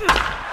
Ugh.